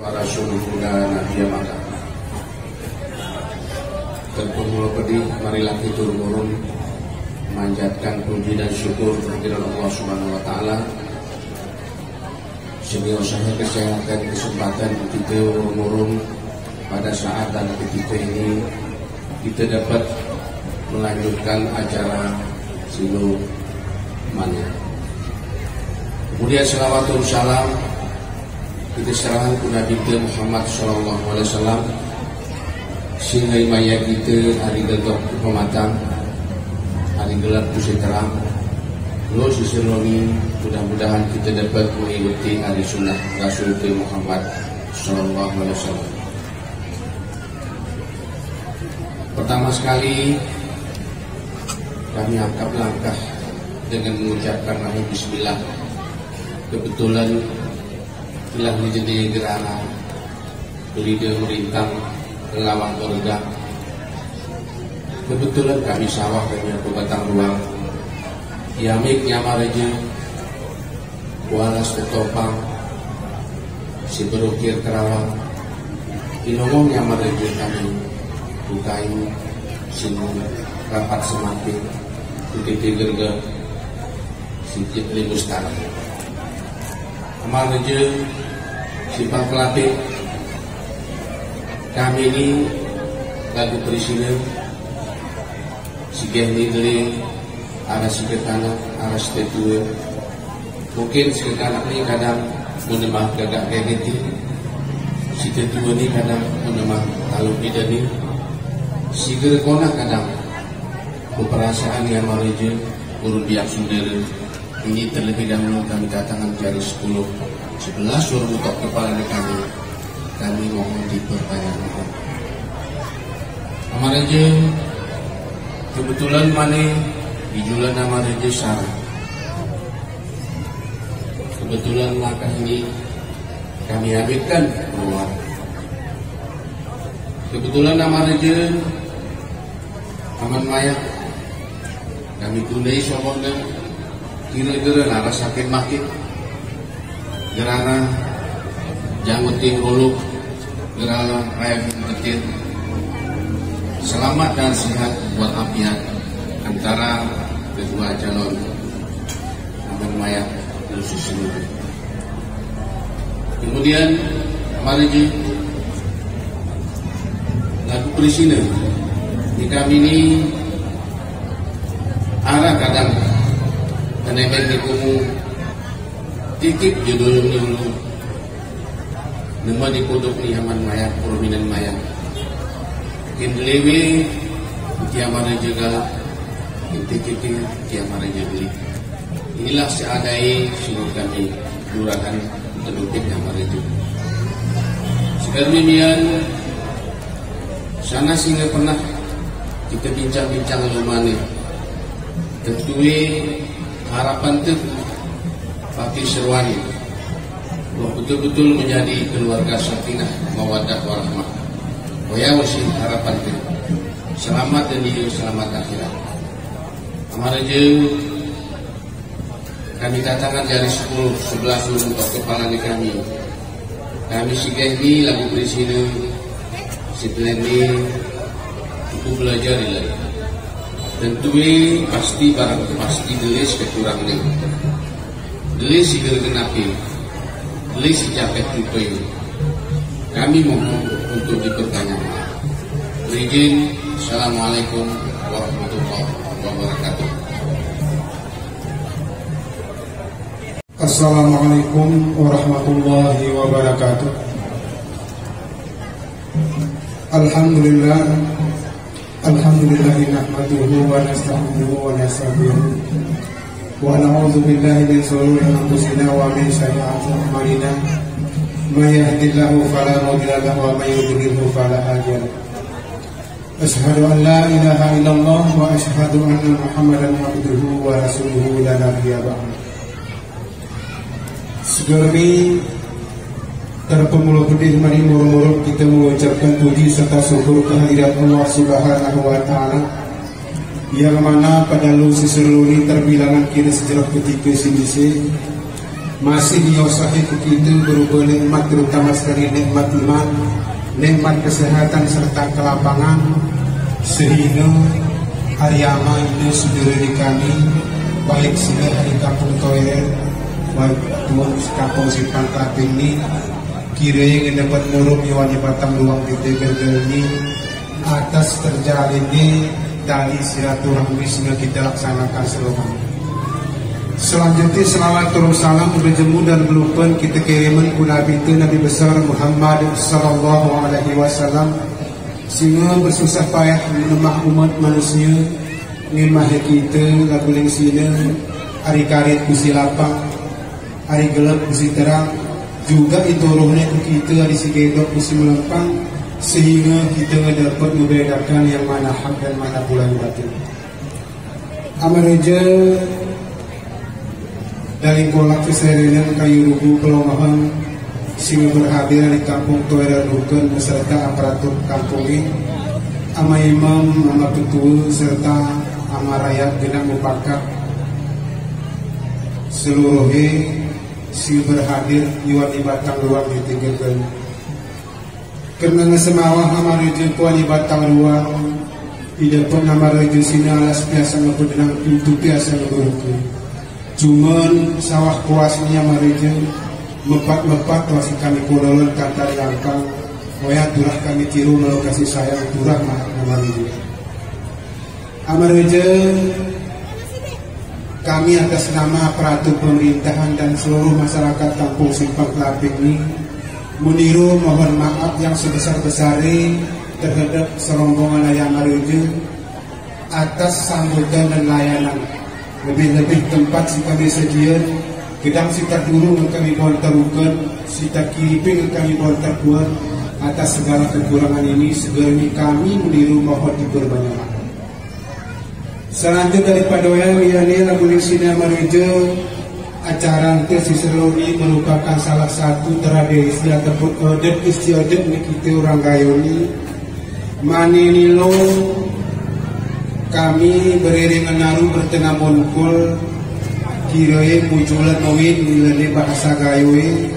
Para suluhuna nabiya maka Terpemula pedih marilah kita turun Manjatkan puji dan syukur kehadiran Allah Subhanahu wa taala. Sehingga usaha kesehatan kesempatan kita urung-urung pada saat dan ketika ini kita dapat melanjutkan acara Silo Mania. Kemudian salawatun salam kita serahkan ke Nabi Muhammad Sallallahu Alaihi Wasallam. Sehingga maya kita hari gelap pematang hari gelap pusat terang. Lo sisironi mudah-mudahan kita dapat mengikuti hari sunnah Rasul Muhammad Sallallahu Alaihi Wasallam. Pertama sekali kami angkat langkah dengan mengucapkan nama Bismillah. Kebetulan telah menjadi gerhana Beliau merintang Lawang Orga Kebetulan kami sawah dengan batang ruang. Yamik Nyamareja Walas Ketopang. Si Berukir Kerawang Inongong Nyamareja kami Bukayu Sinung Rapat Semakin. Bukit Gerga Sikit Limustar Amal Reja simpang pelatih. Kami ini lagu presiden sikeh nidli ada sikeh tanah ada tua mungkin sikeh anak ini kadang menemah gagak geneti sikeh tua ini kadang menemah kalau tidak ini sikeh kona kadang keperasaan yang marija urut biak sundere ini terlebih dahulu kami katakan jari 10 Sebelas suruh untuk kepala kami. Kami mohon dipertanyakan. Nama Raja Kebetulan mana Dijual nama Raja Sarah. Kebetulan langkah ini Kami ambilkan keluar. Kebetulan nama Raja Aman Maya. Kami tundai dan Kira-kira lara sakit makin gerana jangguting hulu gerana raya kecil selamat dan sehat buat apiat antara kedua calon Amin Maya dan seluruh kemudian mari lagu presiden di kami ini arah kadang kenaikan di kumuh titik judul Nama di kodok ni haman maya prominent maya Kindlewi Kiamara juga Titik kiamara jadi Inilah seadai sungguh kami Lurahan terlupit yang menuju Sekarang Sana sehingga pernah Kita bincang-bincang lumani Tentunya harapan itu Fatih Serwani betul-betul menjadi keluarga sakinah mawadah warahmah. ya wasi harapan kita. Selamat dan hidup selamat akhirat. Amaraja kami katakan dari 10 11 untuk kepala di kami. Kami sikah ini lagu presiden si ini itu belajar lagi. Tentu pasti barang pasti gelis kekurangan Beli si gergenapi Beli si capek tupai Kami mohon untuk dipertanyakan. Izin Assalamualaikum warahmatullahi wabarakatuh. Assalamualaikum warahmatullahi wabarakatuh. Alhamdulillah Alhamdulillah nahmaduhu wa nasta'inuhu wa nastaghfiruh ونعوذ بالله من شرور انفسنا ومن سيئات اعمالنا من يهد الله فلا مضل له ومن يضلله فلا هادي له أشهد أن لا إله إلا الله وأشهد أن محمدا عبده ورسوله لا نبي بعده Segera terpemuluh pedih mari murmur kita mengucapkan puji serta syukur kehadirat Allah Subhanahu wa taala. Yang mana pada lu sisir ini terbilangan kini sejarah ketika sini masih diosahi kita berupa nikmat terutama sekali nikmat iman nikmat kesehatan serta kelapangan. Sehingga hari ama ini di kami baik sini hari kampung toilet baik tuan kampung simpang kelapa ini kira yang dapat murup wani batang ruang di ini. Atas terjalinnya dari silaturahmi sehingga kita laksanakan seluruhnya Selanjutnya selawat turun salam berjemu dan belupan kita kiriman ku Nabi itu Nabi besar Muhammad sallallahu alaihi wasallam. Sehingga bersusah payah menemah umat manusia ngimah kita lagu yang sini hari karit kusi lapang hari gelap kusi terang juga itu rohnya ku kita hari si gedok kusi melempang sehingga kita dapat membedakan yang mana hak dan mana bulan batin Amareja dari kolak keserinan kayu rubu pelongahan sehingga berhadir di kampung Tuera Rukun beserta aparatur kampung ini. Ama imam, ama ketua serta ama rakyat genap mupakat. Seluruhnya si berhadir di batang luar di tiga kali. Karena ngesemawah ama rejo kuan di batang luar tidak pernah nama rejo sini alas biasa ngepedang pintu biasa ngeberukun Cuman sawah kuasnya mareja mepat-mepat wasi kami kulolon kantar langkang. Waya durah kami tiru melokasi sayang durah mareja Amareja kami atas nama peratu pemerintahan dan seluruh masyarakat kampung Simpang Kelaping ini meniru mohon maaf yang sebesar-besarnya terhadap serombongan ayam Mareja atas sambutan dan layanan. Lebih-lebih tempat si kami sedia gedang si dulu kami boleh terukan si kiri kami boleh terkuat atas segala kekurangan ini segera kami meniru mohon diperbanyak selanjutnya daripada yang ini lagu sini Marejo acara nanti si Seroni merupakan salah satu tradisi ataupun adat istiadat kita orang Gayoni Manililo kami beriringan naru bertengah munkul kirai munculan mawin nilai bahasa gayoe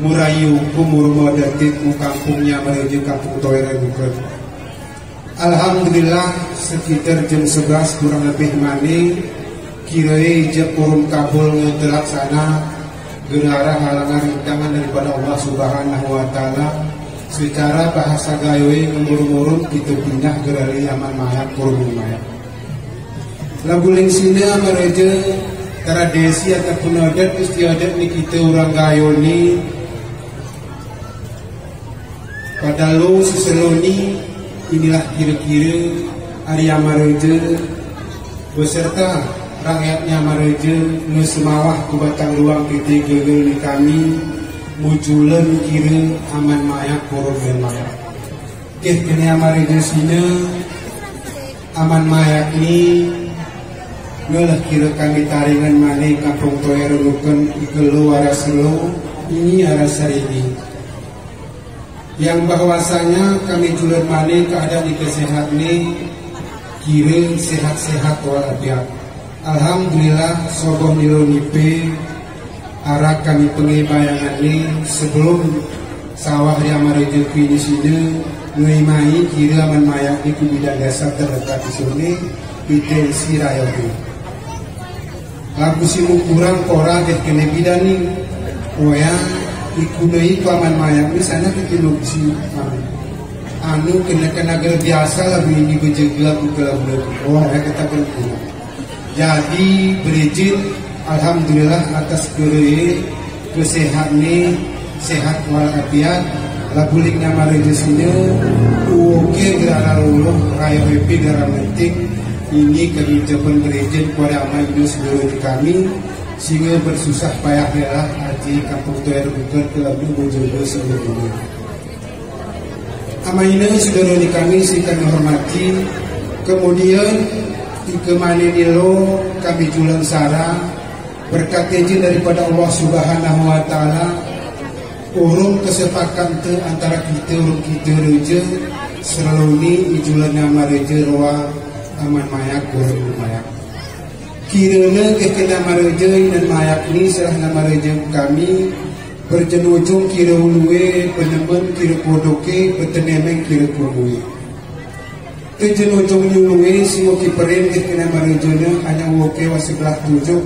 murayu kumur modatit mu kampungnya menuju kampung toera bukan Alhamdulillah sekitar jam 11 kurang lebih mani kirai jepurum kabul sana. Gerara halangan rintangan daripada Allah subhanahu wa ta'ala. Secara bahasa gayoe ngurung-ngurung kita pindah gerari yaman mayat kurung mayat lagu sini mereja tradisi ataupun adat istiadat ni kita orang gayo ni. Pada lo seseloni inilah kira-kira Arya Mareja beserta rakyatnya Mareja ngesemawah ke batang luang kita gegel ni kami mujulan kira aman mayak koron dan mayak. Keh kini Mareja sini aman mayak ni Ngalah kira kami taringan mani kampung toya rukun ikelu selo ini arah ini yang bahwasanya kami jual mani keadaan di kesehat ini kira sehat-sehat walafiat Alhamdulillah soboh nilo nipe arah kami pengibayangan ini sebelum sawah yang merejeki di sini ngimai kira aman mayak di kubidang dasar terdekat di sini Ite sirayobi Lagu si kurang kora deh kene bidani Oya ikunai paman mayang di sana kita si anu kena kena biasa lagu ini bejegla buka oh ya kita berkurang jadi berizin alhamdulillah atas kere kesehatnya sehat walafiat. Lagu lik nama rejesinya oke gerara luluh raya happy gerara penting ini ucapkan gereja kepada amal hidup seluruh kami. Sehingga bersusah payah ya kampung tuher bukan ke lalu menjodoh seluruhnya. Amal ini saudara kami sih kami hormati. Kemudian di ke mana lo kami jualan sara berkat izin daripada Allah Subhanahu Wa Taala urung kesepakatan antara kita urung kita reja selalu ini ijulan nama reja roa aman mayak goreng mayak kirana ke kena marejai dan mayak ni serah nama rejai kami berjenujung kira ulue penemen kira podoke petenemeng kira purwe kejenujung ulue simo kiperin ke kena marejai hanya woke wasibelah tujuh.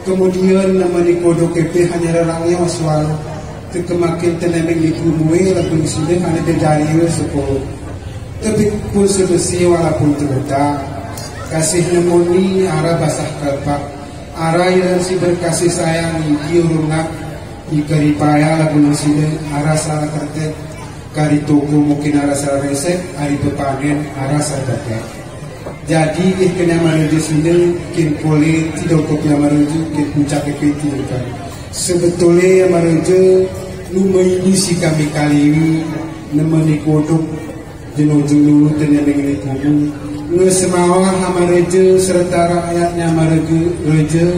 Kemudian nama ni kodoke pe hanya rarangnya waswal kemakin tenemeng di purwe lalu sudah hanya dejari sepuluh. Tapi pun sebesi walaupun terletak kasih nemoni arah basah kalpak arah yang si berkasih sayang iki urungat ikari paya lagu nasile arah salah kertek kari toko mungkin arah salah resep hari pepanen arah salah jadi ih kena menuju sini kin poli tidak kopi menuju kin puncak kepiti kan sebetulnya yang menuju ini si kami kali ini nemeni kodok jenujung dulu dan yang ingin Ngesemawa hama reje serta rakyatnya marege reje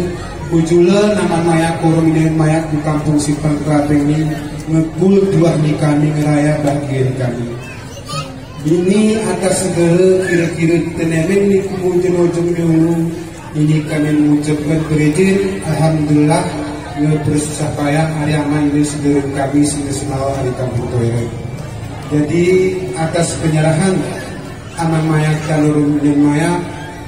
Ujula nama maya korong dan mayak di kampung Simpang Kelabeng ini Ngepul dua di kami ngeraya bagian kami. Ini atas segala kira-kira tenemen ni kumujun ujung dulu Ini kami mengucapkan berizin Alhamdulillah Ngebersusah payah hari aman ini segera kami semawa hari kampung Kelabeng Jadi atas penyerahan Aman Maya Kalurung Maya.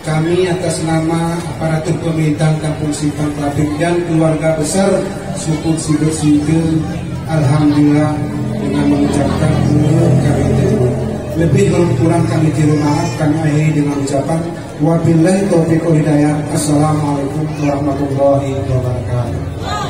Kami atas nama aparatur pemerintah Kampung Simpang Kelabing dan keluarga besar suku Siber Singkel Alhamdulillah dengan mengucapkan kami terima. Lebih kurang kami terima maaf kami akhiri dengan ucapan wabillahi taufiq hidayah. Assalamualaikum warahmatullahi wabarakatuh